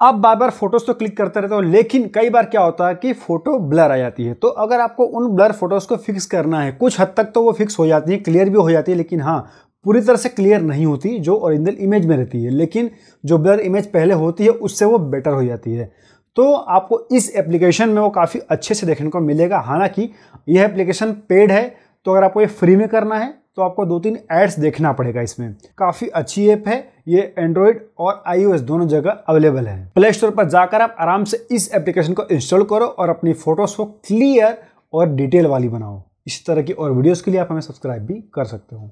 आप बार बार फ़ोटोज़ तो क्लिक करते रहते हो, लेकिन कई बार क्या होता है कि फ़ोटो ब्लर आ जाती है। तो अगर आपको उन ब्लर फ़ोटोज़ को फिक्स करना है, कुछ हद तक तो वो फिक्स हो जाती है, क्लियर भी हो जाती है, लेकिन हाँ पूरी तरह से क्लियर नहीं होती, जो ओरिजिनल इमेज में रहती है। लेकिन जो ब्लर इमेज पहले होती है, उससे वो बेटर हो जाती है। तो आपको इस एप्लीकेशन में वो काफ़ी अच्छे से देखने को मिलेगा। हालाँकि यह एप्लीकेशन पेड है तो अगर आपको ये फ्री में करना है तो आपको दो तीन एड्स देखना पड़ेगा इसमें। काफ़ी अच्छी ऐप है, ये एंड्रॉयड और आईओएस दोनों जगह अवेलेबल है। प्ले स्टोर पर जाकर आप आराम से इस एप्लीकेशन को इंस्टॉल करो और अपनी फ़ोटोज़ को क्लियर और डिटेल वाली बनाओ। इस तरह की और वीडियोस के लिए आप हमें सब्सक्राइब भी कर सकते हो।